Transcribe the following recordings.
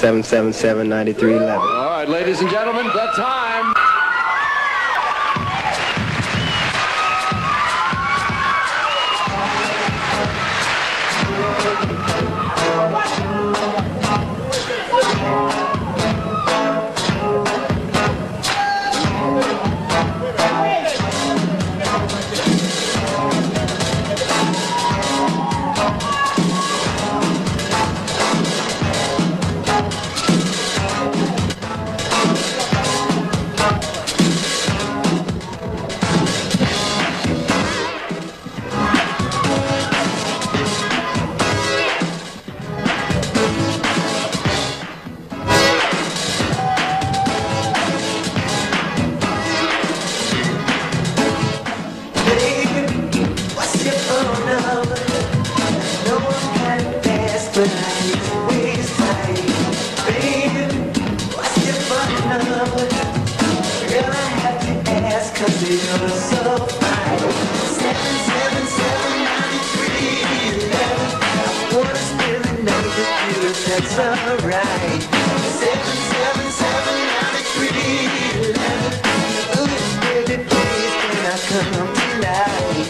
777-9311. All right, ladies and gentlemen, the time. That's alright. Seven, seven, seven, ninety-three, eleven. Ooh, baby, please can I come tonight?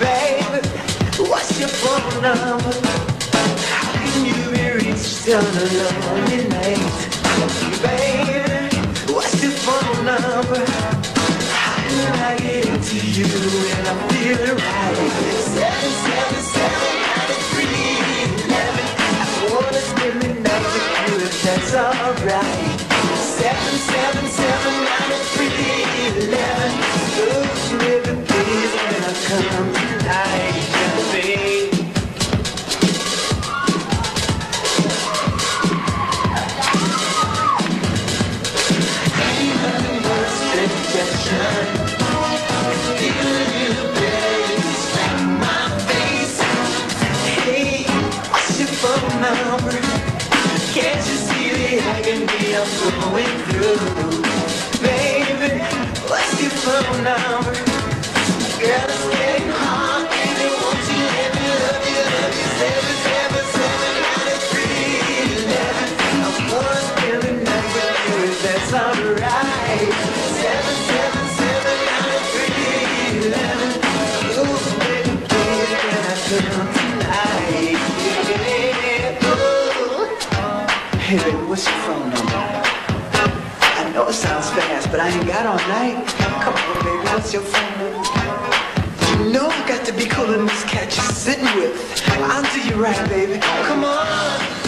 Baby, what's your phone number? On a lonely night? Baby, what's your phone number? How can I get to you when I feel right? Seven, seven, seven, ninety-three, eleven. I wanna spend the night with you if that's alright. When I come I'm going through? Baby, what's your phone number? Girl, Baby, what's your phone number? I know it sounds fast, but I ain't got all night. Come on, baby, what's your phone number? You know I got to be cooler than this cat you're sitting with. I'll do you right, baby. Come on.